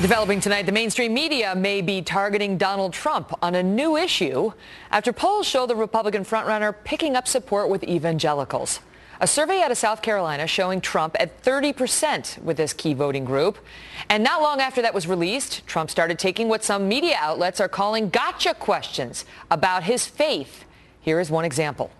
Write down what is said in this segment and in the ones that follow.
Developing tonight, the mainstream media may be targeting Donald Trump on a new issue after polls show the Republican frontrunner picking up support with evangelicals. A survey out of South Carolina showing Trump at 30% with this key voting group. And not long after that was released, Trump started taking what some media outlets are calling gotcha questions about his faith. Here is one example.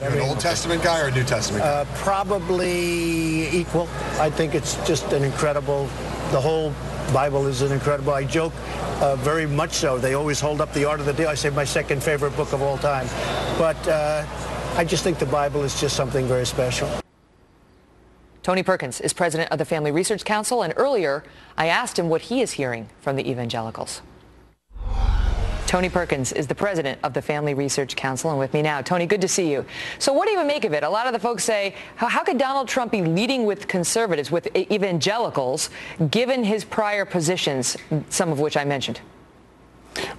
An Old Testament guy or a New Testament guy? Uh, probably equal. I think it's just an incredible, the whole Bible is an incredible, I joke, uh, very much so. They always hold up the art of the deal. I say my second favorite book of all time. But uh, I just think the Bible is just something very special. Tony Perkins is president of the Family Research Council, and earlier I asked him what he is hearing from the evangelicals. Tony Perkins is the president of the Family Research Council and with me now. Tony, good to see you. So what do you make of it? A lot of the folks say, how, could Donald Trump be leading with conservatives, with evangelicals, given his prior positions, some of which I mentioned?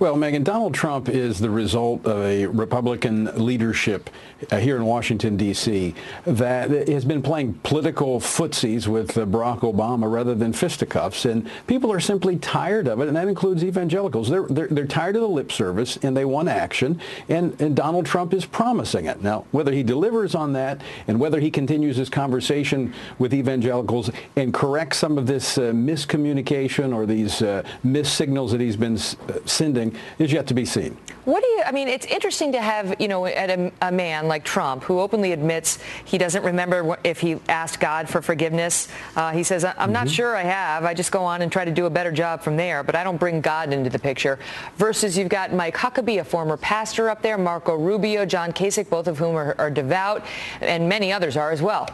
Well, Megyn, Donald Trump is the result of a Republican leadership uh, here in Washington, D.C. that has been playing political footsies with uh, Barack Obama rather than fisticuffs. And people are simply tired of it, and that includes evangelicals. They're, they're, they're tired of the lip service, and they want action, and, and Donald Trump is promising it. Now, whether he delivers on that and whether he continues his conversation with evangelicals and corrects some of this uh, miscommunication or these uh, signals that he's been uh, sending is yet to be seen. What do you, I mean, it's interesting to have, you know, a, a man like Trump who openly admits he doesn't remember if he asked God for forgiveness. Uh, he says, I'm mm-hmm. not sure I have. I just go on and try to do a better job from there, but I don't bring God into the picture. Versus you've got Mike Huckabee, a former pastor up there, Marco Rubio, John Kasich, both of whom are, are devout, and many others are as well.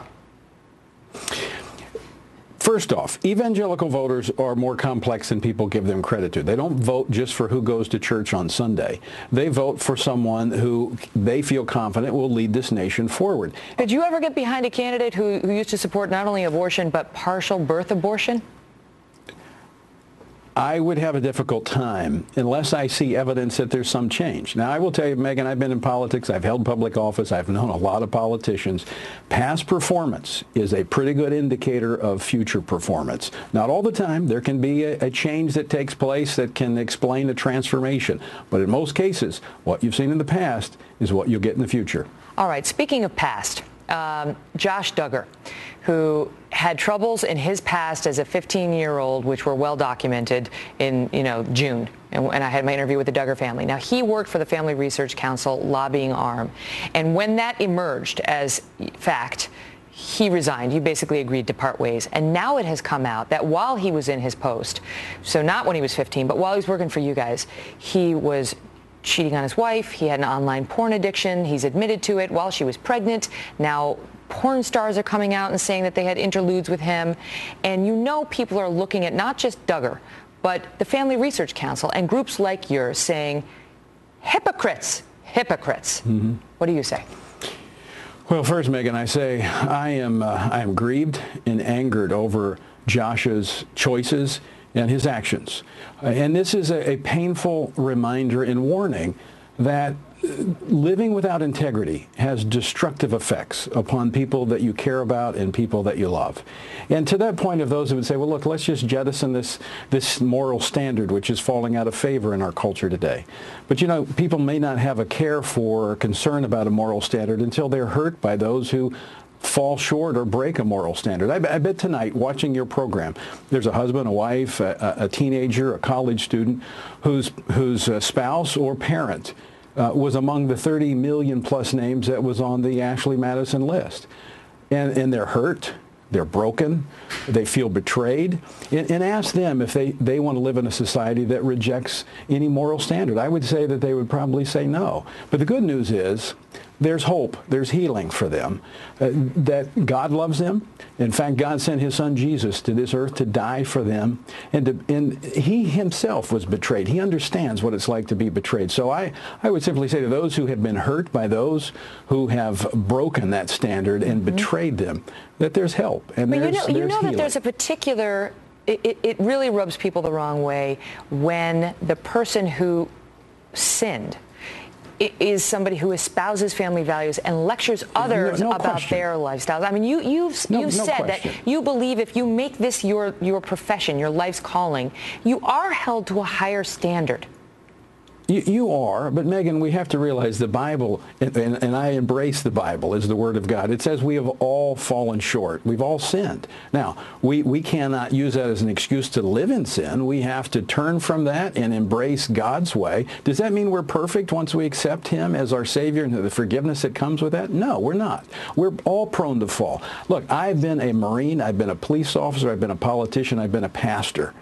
First off, evangelical voters are more complex than people give them credit to. They don't vote just for who goes to church on Sunday. They vote for someone who they feel confident will lead this nation forward. Did you ever get behind a candidate who, who used to support not only abortion but partial birth abortion? I would have a difficult time unless I see evidence that there's some change. Now, I will tell you, Megyn, I've been in politics. I've held public office. I've known a lot of politicians. Past performance is a pretty good indicator of future performance. Not all the time. There can be a, a change that takes place that can explain a transformation. But in most cases, what you've seen in the past is what you'll get in the future. All right. Speaking of past, um, Josh Duggar, who had troubles in his past as a 15-year-old, which were well documented in, you know, June. And, and, I had my interview with the Duggar family. Now, he worked for the Family Research Council lobbying arm. And when that emerged as fact, he resigned. He basically agreed to part ways. And now it has come out that while he was in his post, so not when he was 15, but while he was working for you guys, he was cheating on his wife. He had an online porn addiction. He's admitted to it while she was pregnant. Now porn stars are coming out and saying that they had interludes with him. And you know people are looking at not just Duggar, but the Family Research Council and groups like yours saying, hypocrites, hypocrites. Mm-hmm. What do you say? Well, first, Megyn, I say I am, uh, I am grieved and angered over Josh's choices and his actions. Uh, and this is a, a painful reminder and warning that living without integrity has destructive effects upon people that you care about and people that you love. And to that point of those who would say, well, look, let's just jettison this, this moral standard, which is falling out of favor in our culture today. But, you know, people may not have a care for or concern about a moral standard until they're hurt by those who fall short or break a moral standard. I, bet tonight, watching your program, there's a husband, a wife, a, a teenager, a college student whose, whose uh, spouse or parent uh, was among the 30 million plus names that was on the Ashley Madison list. And, and they're hurt they're broken. They feel betrayed. And, and, ask them if they, they want to live in a society that rejects any moral standard. I would say that they would probably say no. But the good news is there's hope. There's healing for them. Uh, that God loves them. In fact, God sent his son Jesus to this earth to die for them. And, to, and he himself was betrayed. He understands what it's like to be betrayed. So I, I would simply say to those who have been hurt by those who have broken that standard and mm-hmm. betrayed them, that there's help. And but there's, you know, you know that there's a particular, it, it really rubs people the wrong way when the person who sinned is somebody who espouses family values and lectures others no about question. their lifestyles. I mean, you, you've, No- you've no said question. that you believe if you make this your, your profession, your life's calling, you are held to a higher standard. You, you are, but Megyn, we have to realize the Bible, and, and, and I embrace the Bible as the Word of God. It says we have all fallen short. We've all sinned. Now, we, we cannot use that as an excuse to live in sin. We have to turn from that and embrace God's way. Does that mean we're perfect once we accept Him as our Savior and the forgiveness that comes with that? No, we're not. We're all prone to fall. Look, I've been a Marine. I've been a police officer. I've been a politician. I've been a pastor.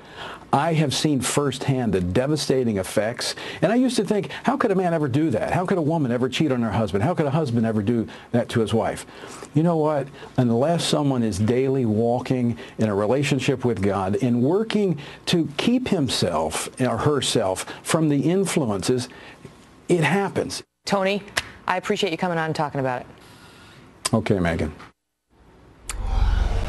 I have seen firsthand the devastating effects. And I used to think, how could a man ever do that? How could a woman ever cheat on her husband? How could a husband ever do that to his wife? You know what? Unless someone is daily walking in a relationship with God and working to keep himself or herself from the influences, it happens. Tony, I appreciate you coming on and talking about it. Okay, Megyn.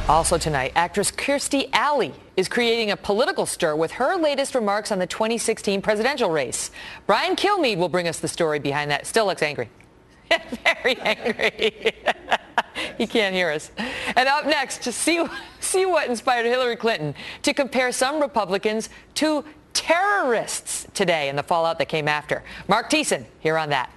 Also tonight, actress Kirstie Alley is creating a political stir with her latest remarks on the 2016 presidential race. Brian Kilmeade will bring us the story behind that. Still looks angry. Very angry. he can't hear us. And up next, to see, see what inspired Hillary Clinton to compare some Republicans to terrorists today and the fallout that came after. Mark Thiessen here on that.